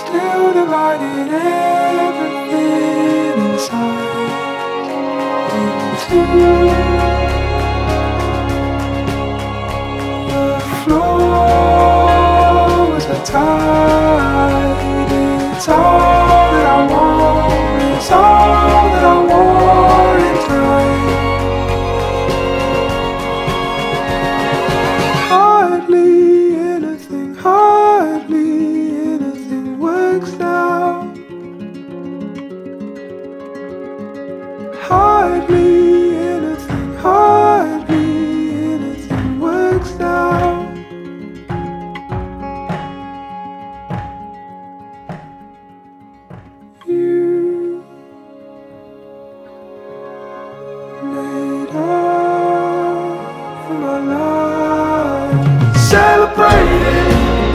Still divided everything inside into the floor was a tide. It's all celebrating